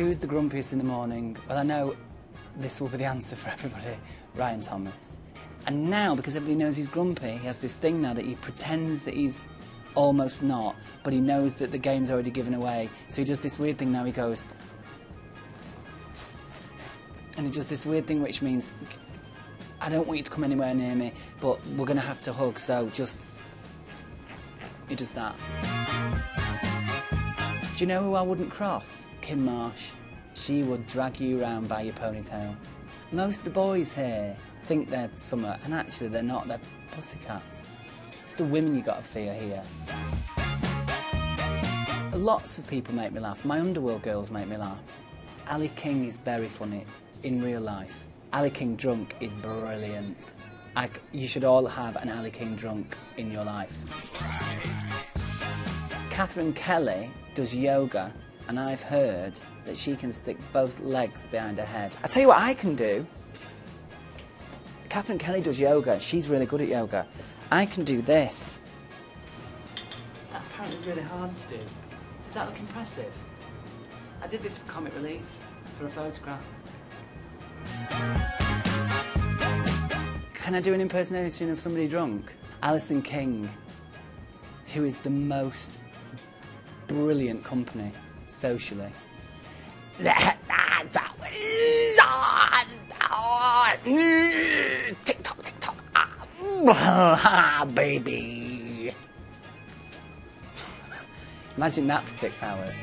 Who's the grumpiest in the morning? Well, I know this will be the answer for everybody. Ryan Thomas. And now, because everybody knows he's grumpy, he has this thing now that he pretends that he's almost not, but he knows that the game's already given away. So he does this weird thing now, he goes... And he does this weird thing which means, I don't want you to come anywhere near me, but we're going to have to hug, so just... He does that. Do you know who I wouldn't cross? Kym Marsh. She would drag you around by your ponytail. Most of the boys here think they're summer, and actually they're not, they're pussycats. It's the women you got to fear here. Lots of people make me laugh. My Underworld girls make me laugh. Ali King is very funny in real life. Ali King drunk is brilliant. I, you should all have an Ali King drunk in your life. Katherine Kelly does yoga, and I've heard that she can stick both legs behind her head. I tell you what I can do. Katherine Kelly does yoga. She's really good at yoga. I can do this. That apparently is really hard to do. Does that look impressive? I did this for comic relief, for a photograph. Can I do an impersonation of somebody drunk? Alison King, who is the most brilliant company socially. tick tock, tick tock. Ah, baby. Imagine that for six hours.